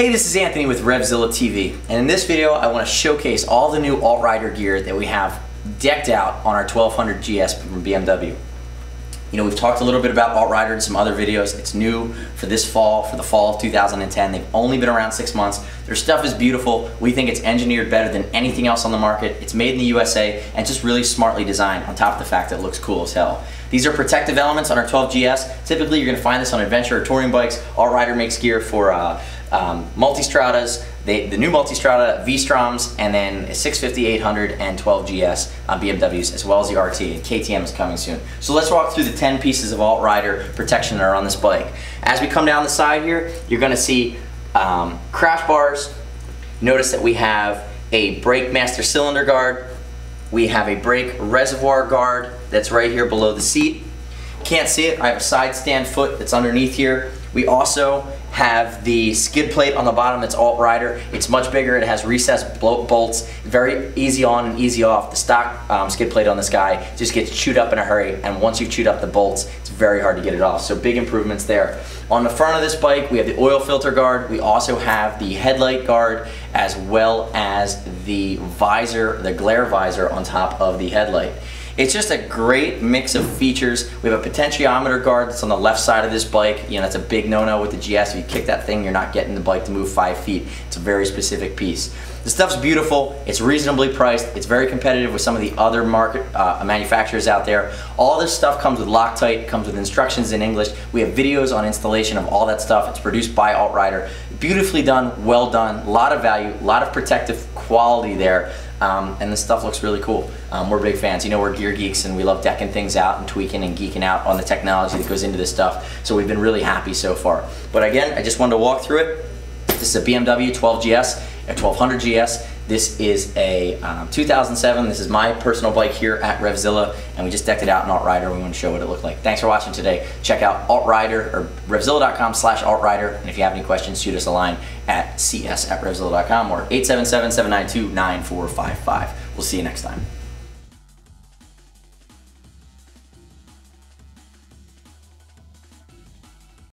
Hey, this is Anthony with RevZilla TV, and in this video I want to showcase all the new AltRider gear that we have decked out on our 1200 GS from BMW. You know, we've talked a little bit about AltRider in some other videos. It's new for this fall, for the fall of 2010. They've only been around six months. Their stuff is beautiful. We think it's engineered better than anything else on the market. It's made in the USA and just really smartly designed on top of the fact that it looks cool as hell. These are protective elements on our 12GS. Typically, you're gonna find this on adventure or touring bikes. AltRider makes gear for uh, um, Multistradas, they, the new Multistrada, V-Stroms, and then 650, 800, and 12GS on BMWs, as well as the RT. And KTM is coming soon. So let's walk through the 10 pieces of AltRider protection that are on this bike. As we come down the side here, you're gonna see um, crash bars. Notice that we have a brake master cylinder guard. We have a brake reservoir guard that's right here below the seat. Can't see it, I have a side stand foot that's underneath here. We also have the skid plate on the bottom that's AltRider. It's much bigger, it has recessed bolts, very easy on and easy off. The stock um, skid plate on this guy just gets chewed up in a hurry and once you've chewed up the bolts, it's very hard to get it off. So big improvements there. On the front of this bike, we have the oil filter guard. We also have the headlight guard as well as the visor, the glare visor on top of the headlight. It's just a great mix of features. We have a potentiometer guard that's on the left side of this bike. You know, that's a big no-no with the GS. If you kick that thing, you're not getting the bike to move five feet. It's a very specific piece. The stuff's beautiful, it's reasonably priced, it's very competitive with some of the other market uh, manufacturers out there. All this stuff comes with Loctite, comes with instructions in English. We have videos on installation of all that stuff. It's produced by AltRider. Beautifully done, well done, a lot of value, a lot of protective quality there. Um, and the stuff looks really cool. Um, we're big fans. You know, we're gear geeks and we love decking things out and tweaking and geeking out on the technology that goes into this stuff. So we've been really happy so far. But again, I just wanted to walk through it. This is a BMW 12GS, a 1200 GS. This is a um, 2007. This is my personal bike here at RevZilla, and we just decked it out in AltRider. We want to show what it looked like. Thanks for watching today. Check out AltRider or RevZilla.com slash AltRider, and if you have any questions, shoot us a line at cs at RevZilla.com or 877-792-9455. We'll see you next time.